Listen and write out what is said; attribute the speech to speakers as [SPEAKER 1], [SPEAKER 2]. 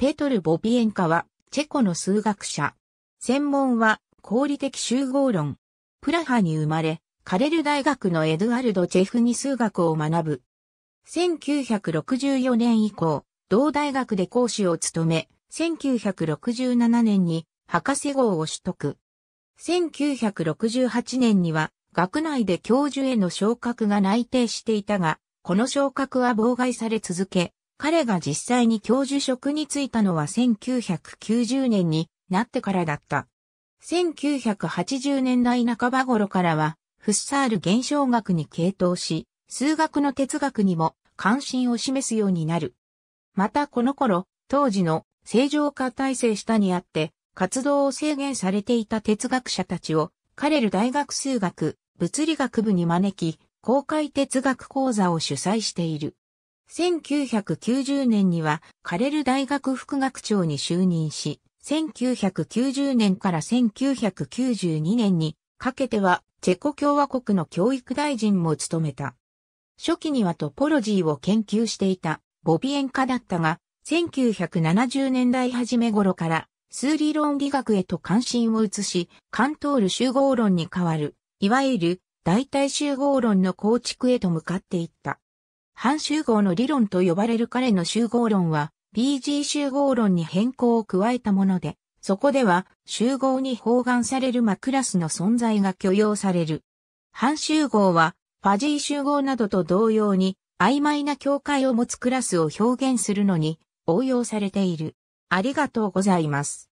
[SPEAKER 1] ペトル・ボビエンカは、チェコの数学者。専門は、合理的集合論。プラハに生まれ、カレル大学のエドアルド・チェフに数学を学ぶ。1964年以降、同大学で講師を務め、1967年に博士号を取得。1968年には学内で教授への昇格が内定していたが、この昇格は妨害され続け、彼が実際に教授職に就いたのは1990年になってからだった。1980年代半ば頃からは、フッサール現象学に傾倒し、数学の哲学にも関心を示すようになる。またこの頃、当時の正常化体制下にあって、活動を制限されていた哲学者たちを、カレル大学数学、物理学部に招き、公開哲学講座を主催している。1990年にはカレル大学副学長に就任し、1990年から1992年にかけてはチェコ共和国の教育大臣も務めた。初期にはトポロジーを研究していたボビエンカだったが、1970年代初め頃から数理論理学へと関心を移し、カントール集合論に代わる、いわゆる代替集合論の構築へと向かっていった。反集合の理論と呼ばれる彼の集合論は、BG 集合論に変更を加えたもので、そこでは集合に包含されるマクラスの存在が許容される。反集合は、ファジー集合などと同様に、曖昧な境界を持つクラスを表現するのに応用されている。ありがとうございます。